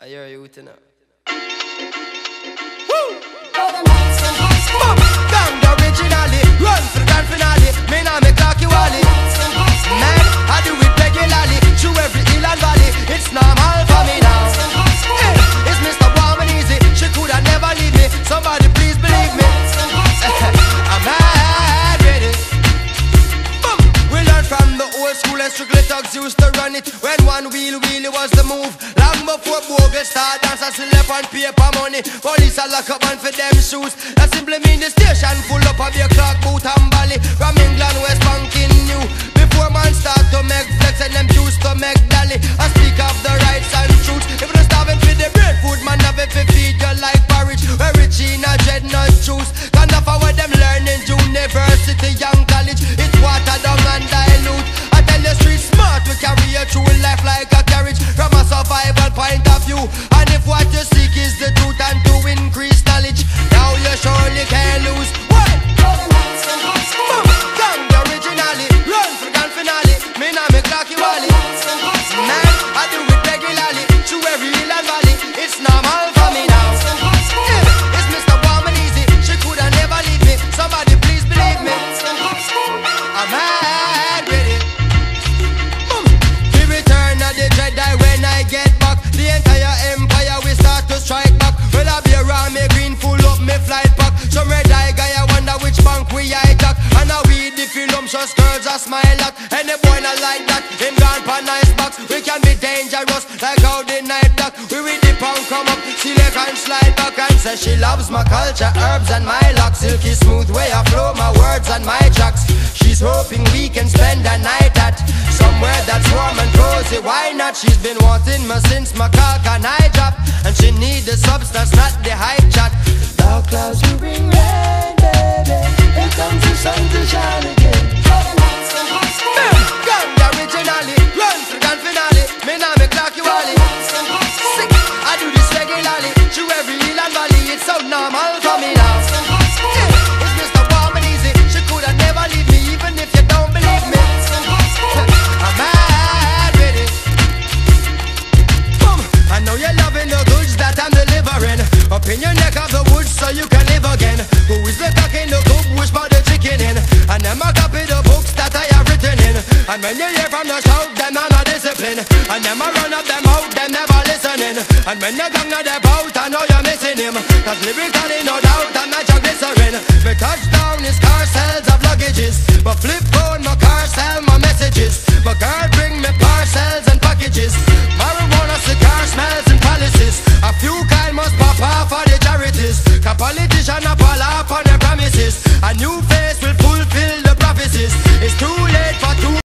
I hear you with now. Originally, run for the grand finale. Me now me clock you all Man, I do it regularly, through every hill and valley. It's normal for me now. Hey, it's Mr. Warm and Easy. She coulda never leave me. Somebody please believe me. I'm mad with We learned from the old school and strictly thugs used to run it. When one wheel wheelie was the move. Long bogle start dance, I still on paper money. Police a lock up and for them shoes. That simply mean the station full up of your clock boot and bally. From England, West Banking new. Before man start to make flex And if what you seek is the truth and to increase knowledge, now you surely can't lose. What? Gang originally, run for grand finale. Me now me clock you red eye guy, I wonder which bank we hijack. And now we the film, just girls a smile at. Any boy not like that, him gone for nice box. We can be dangerous like how the night black. We with the punk come up, see they can slide back and say she loves my culture, herbs and my locks. Silky smooth way I flow my words and my tracks. She's hoping we can spend a night at somewhere that's warm and cozy. Why not? She's been wanting me since my cock and I drop, and she need the substance, not the hype chat. Dark clouds you bring originally, run grand finale. You Sick, I do this regularly, through and valley. It's so normal for me it's. Warm and Easy. She coulda never leave me, even if you don't believe me. I'm mad with it. I know you're loving the goods that I'm delivering. Up in your neck of the woods so you can live again. Who is the cock in the coop? Which part the chicken in? And them a copy the books that I have written in. And when you hear from the shout, them are not discipline. And them I run up them out, them never listening. And when the gang of them out, I know you're missing him. Cause lyrically no doubt I'm not your glycerin. My touchdown is car sales of luggages. But flip phone, my car sell my messages. My girl bring me parcels and packages. Marijuana, cigar smells and palaces. A few kind must pop off for the charities. A politician a fall off on